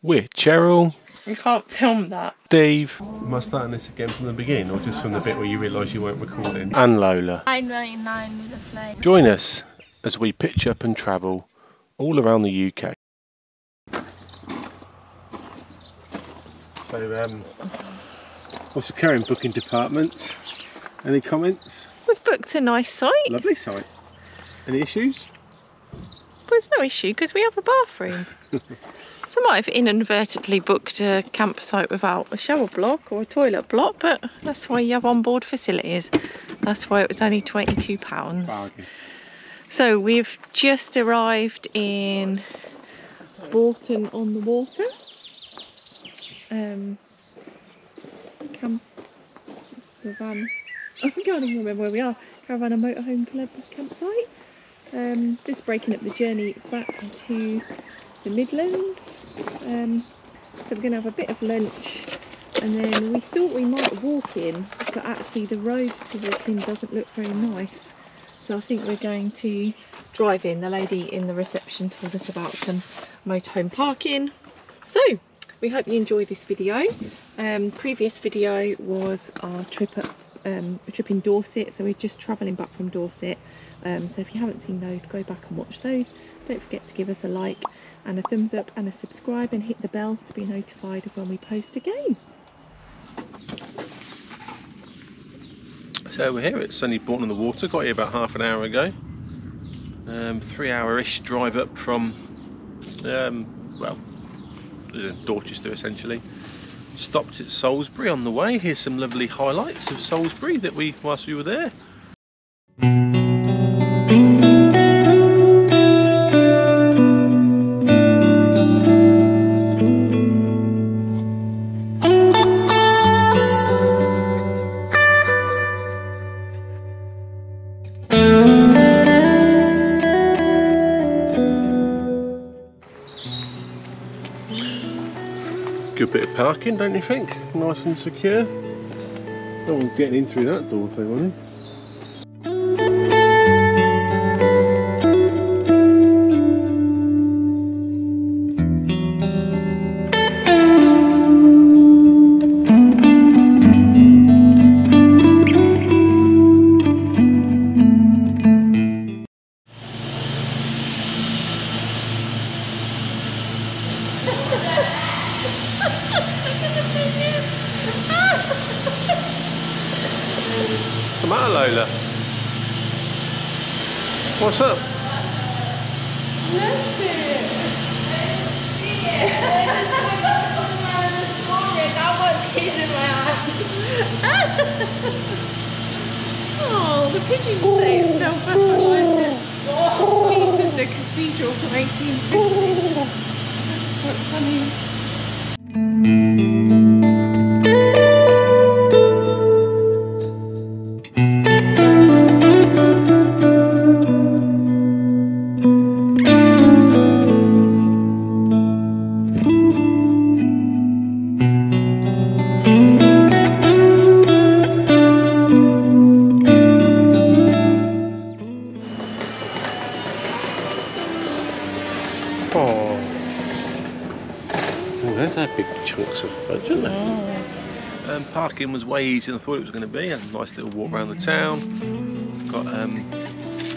We're Cheryl, You can't film that. Steve. Am I starting this again from the beginning or just from the bit where you realise you weren't recording? And Lola. 999 with a flame. Join us as we pitch up and travel all around the UK. So, um, what's occurring booking department? Any comments? We've booked a nice site. Lovely site. Any issues? But there's no issue because we have a bathroom. so I might have inadvertently booked a campsite without a shower block or a toilet block, but that's why you have onboard facilities. That's why it was only £22. Bargain. So we've just arrived in Bourton on the Water. Um, camp, caravan. I can't even remember where we are. Caravan and Motorhome Club campsite. Um, just breaking up the journey back to the Midlands. Um, so we're going to have a bit of lunch and then we thought we might walk in, but actually the road to walk in doesn't look very nice. So I think we're going to drive in. The lady in the reception told us about some motorhome parking. So we hope you enjoy this video. Um, previous video was our trip up um, a trip in Dorset. So we're just travelling back from Dorset. Um, so if you haven't seen those, go back and watch those. Don't forget to give us a like and a thumbs up and a subscribe and hit the bell to be notified of when we post again. So we're here at sunny Bourton on the Water. Got here about half an hour ago. Um, three hour-ish drive up from, um, well, Dorchester essentially. Stopped at Salisbury on the way. Here's some lovely highlights of Salisbury that we, whilst we were there. Parking, don't you think? Nice and secure. No one's getting in through that door if they want the pigeon set itself up behind a piece of the cathedral from 1850. That's quite funny. Of fudge, aren't? Um, parking was way easier than I thought it was going to be. A nice little walk around the town. Got um,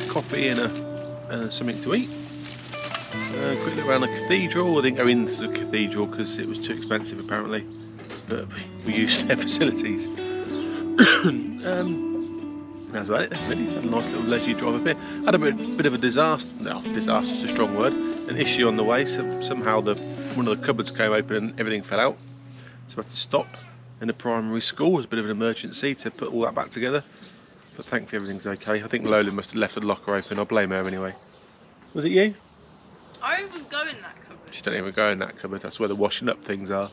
coffee and, a, something to eat. Uh, quick look around the cathedral. I didn't go into the cathedral because it was too expensive apparently. But we used their facilities. um, that's about it, really. Had a nice little leisurely drive up here. Had a bit, bit of a disaster. No, disaster's a strong word. An issue on the way. So, somehow the one of the cupboards came open and everything fell out. So I had to stop in the primary school. It was a bit of an emergency to put all that back together. But thankfully everything's okay. I think Lola must have left the locker open. I'll blame her anyway. Was it you? I even go in that cupboard. She don't even go in that cupboard. That's where the washing up things are.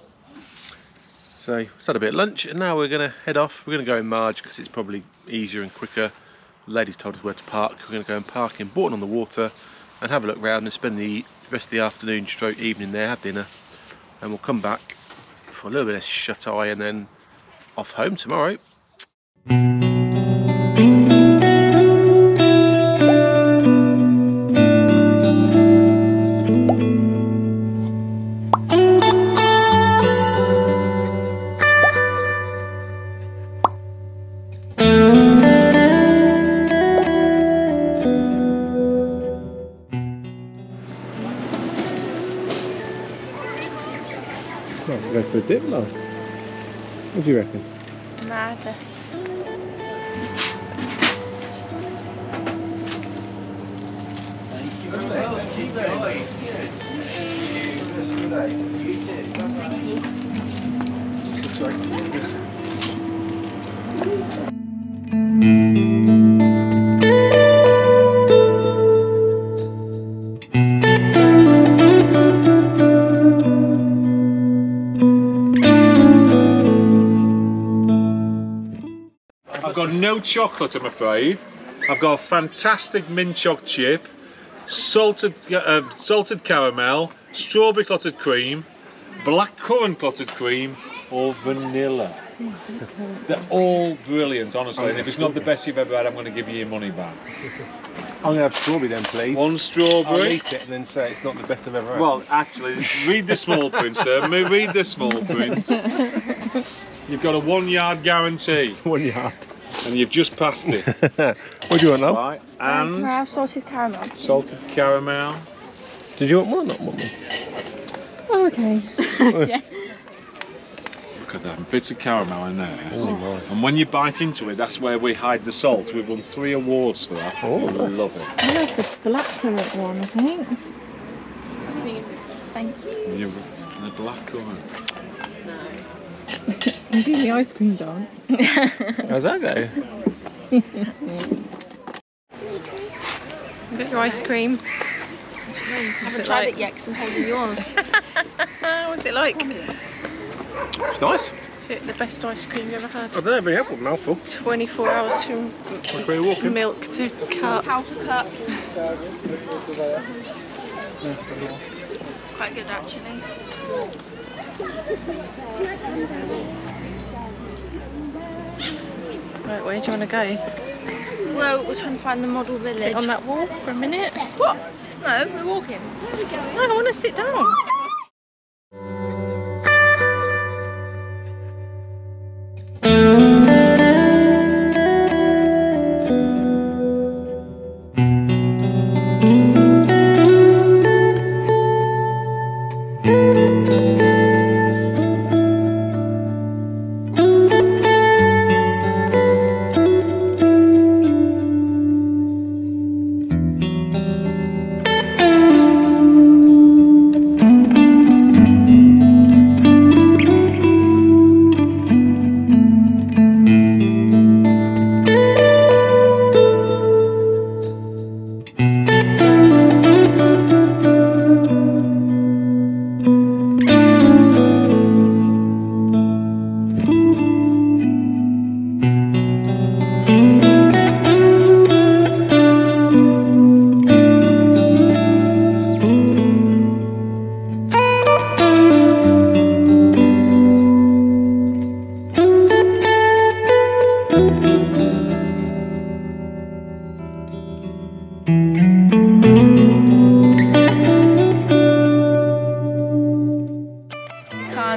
So we've had a bit of lunch and now we're going to head off. We're going to go in Marge because it's probably easier and quicker. The lady's told us where to park. We're going to go and park in Bourton on the Water and have a look round and spend the rest of the afternoon stroke evening there, have dinner. And we'll come back for a little bit of shut eye and then off home tomorrow. For a dip, love. What do you reckon? Madness. I've got no chocolate, I'm afraid. I've got a fantastic mint choc chip, salted uh, salted caramel, strawberry clotted cream, black currant clotted cream, or vanilla. They're all brilliant, honestly. And if it's not the best you've ever had, I'm going to give you your money back. I'm going to have strawberry then, please. One strawberry. I'll strawberry. eat it and then say it's not the best I've ever had. Well, actually, read the small print, sir. Ma- Read the small print. You've got a one-yard guarantee, one yard. And you've just passed it. what do you want, now? Right, Can I and have salted caramel? salted caramel. Did you want more or not want more? Oh, okay. Look at that, bits of caramel in there. Oh, nice. And when you bite into it, that's where we hide the salt. We've won three awards for that. Oh. I love it. I love the blackcurrant one, I think. Thank you. And you- The black currant. I'm doing the ice cream dance. How's that go? Got your ice cream. I haven't tried it yet because I'm holding yours. What's it like? It's nice. Is it the best ice cream you've ever had? I don't know, very helpful, mouthful. 24 hours from Where are you walking? milk to cup. How to cut. Quite good actually. Right, where do you want to go? Well, we're trying to find the model village. Sit on that wall for a minute. What? No, we're walking. Where are we No, I want to sit down.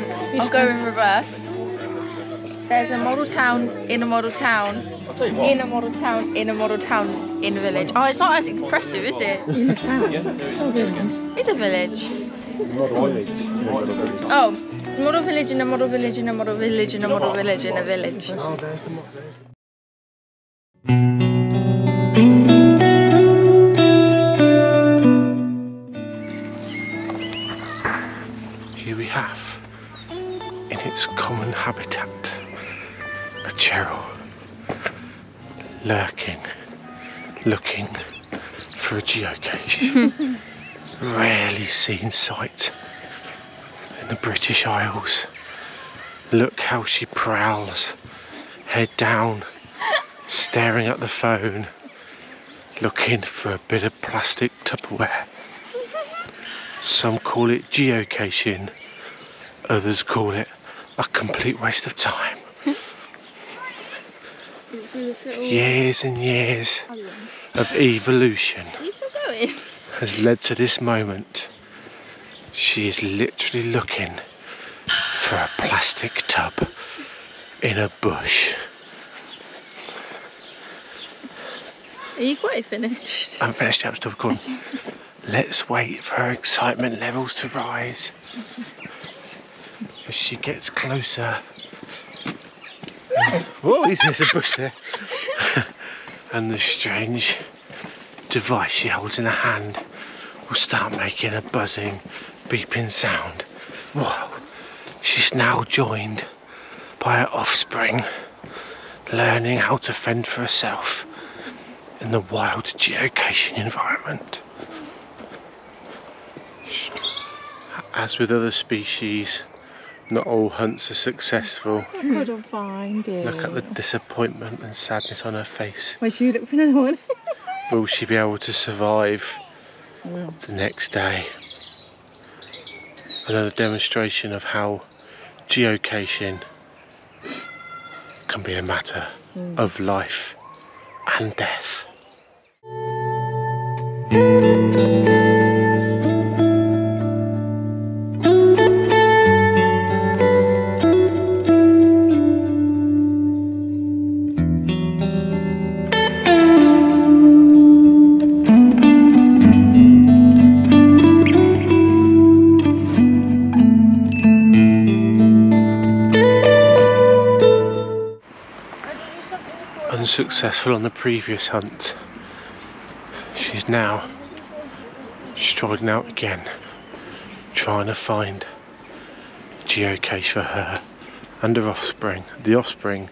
Can't. I'll go in reverse. There's a model town in a model town I'll tell you in a model town in a model town in a village. Oh, it's not as impressive, is it? In a town. It's not village. It's a village. Oh, model village in a model village in a model village in a model village in a village. Here we have, in its common habitat, a cheryl. Lurking, looking for a geocache. Rarely seen sight. In the British Isles. Look how she prowls, head down, staring at the phone, looking for a bit of plastic Tupperware. Some call it geocaching, others call it a complete waste of time. Years and years of evolution Are you still going? has led to this moment. She is literally looking for a plastic tub in a bush. Are you quite finished? I'm finished, I'm still recording. Let's wait for her excitement levels to rise. As she gets closer. And, whoa, there's a bush there. and the strange device she holds in her hand will start making a buzzing, beeping sound. Whoa, she's now joined by her offspring, learning how to fend for herself in the wild geocaching environment. As with other species, not all hunts are successful. I couldn't find it. Look at the disappointment and sadness on her face. Where should we look for another one? Will she be able to survive the next day? Another demonstration of how geocaching can be a matter hmm. of life and death. Unsuccessful on the previous hunt, she's now striding out again, trying to find a geocache for her and her offspring. The offspring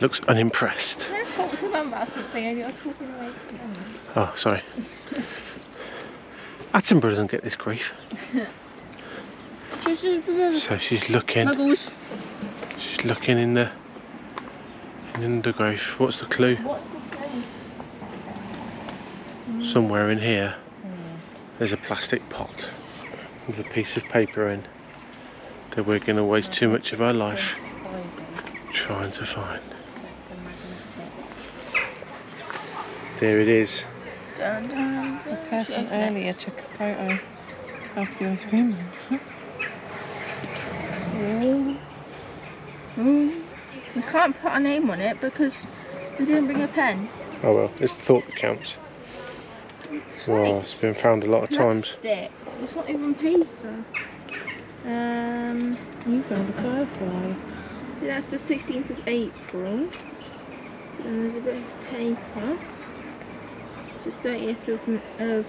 looks unimpressed. I talk about something and you're talking away? Oh, sorry. Attenborough doesn't get this grief. So she's looking, Muggles. she's looking in the undergrowth. What's the clue? What's the place? Somewhere in here, there's a plastic pot with a piece of paper in that we're going to waste too much of our life trying to find. There it is. Dun, dun, The person earlier took a photo of the ice cream. Mm. We can't put our name on it because we didn't bring a pen. Oh well, it's the thought that counts. Well, it's been found a lot of times. Plastic. It's not even paper. Um, You found a firefly. that's the 16th of April. And there's a bit of paper. It's the 30th of, of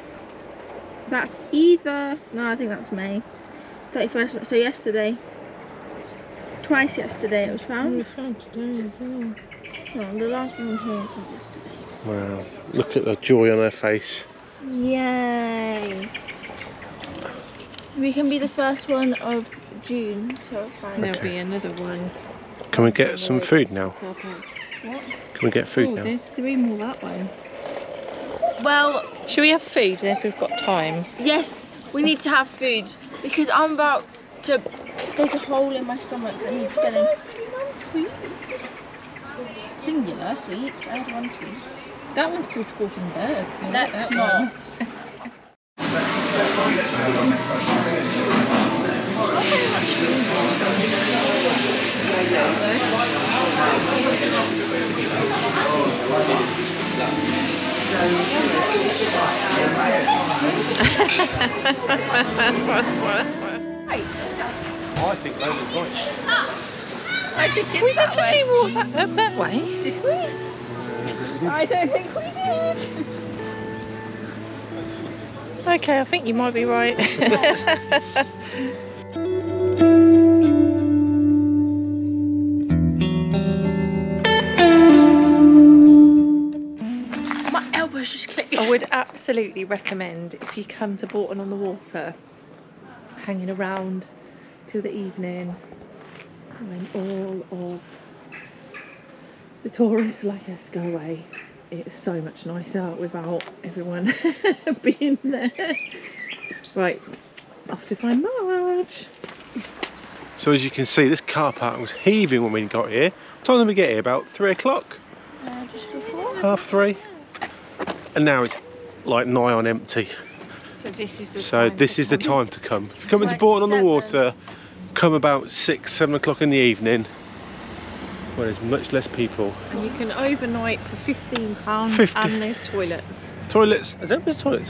that's either no, I think that's May. 31st. So yesterday. Twice yesterday it was We found. found today as well. No, the last one here says yesterday. Wow, look at the joy on her face. Yay! We can be the first one of June to find There'll Okay. be another one. Can we get some food now? Car park. Can we get food Oh, now? there's three more that way. Well, Should we have food if we've got time? yes, we need to have food because I'm about to. There's a hole in my stomach that needs filling. Sweet. Singular sweet. I had one sweet. That one's called Squawking Birds. I like That's that not. one. Right. Oh, I think that was right. I think it's We that way. definitely walked that, up that way. Did we? I don't think we did. Okay, I think you might be right. My elbows just clicked. I would absolutely recommend if you come to Bourton on the Water, hanging around till the evening when all of the tourists like us go away. It's so much nicer without everyone being there. Right, off to find Marge. So as you can see, this car park was heaving when we got here. What time did we get here? About three o'clock, Uh, just before. half three, and now it's like nigh on empty. So this is the So time this to is the come. time to come. If you're coming to Like Bourton on the seven. Water, come about six, seven o'clock in the evening, where there's much less people. And you can overnight for fifteen pounds, 50. and there's toilets. Toilets. Is there toilets?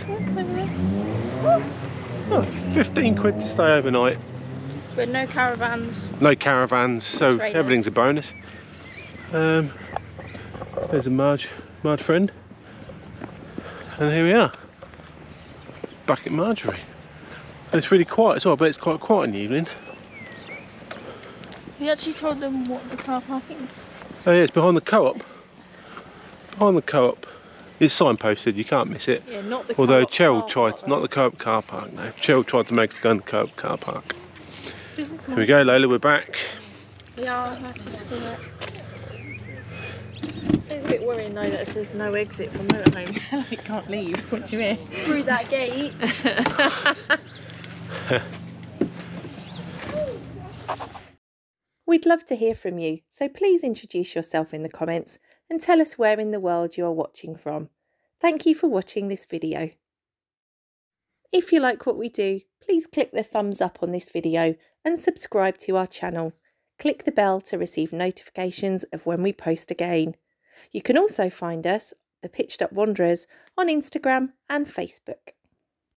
Oh, 15 quid to stay overnight. But no caravans. No caravans, so Trailers. everything's a bonus. Um, there's a Marge, Marge friend. And here we are. Back at Marjorie. And it's really quiet as well, but it's quite quiet in the evening. We actually told them what the car park is. Oh yeah, it's behind the co-op. Behind the co-op. It's signposted, you can't miss it. Yeah, not the Although Cheryl car tried, park, not the co-op car park, no. Cheryl tried to make it go in the co-op car park. Here we go, Lola, we're back. Yeah, that's just for that. It's a bit worrying though that it says no exit from motorhomes. like can't leave. What do you mean? Through that gate. We'd love to hear from you, so please introduce yourself in the comments and tell us where in the world you are watching from. Thank you for watching this video. If you like what we do, please click the thumbs up on this video and subscribe to our channel. Click the bell to receive notifications of when we post again. You can also find us, the Pitched Up Wanderers, on Instagram and Facebook.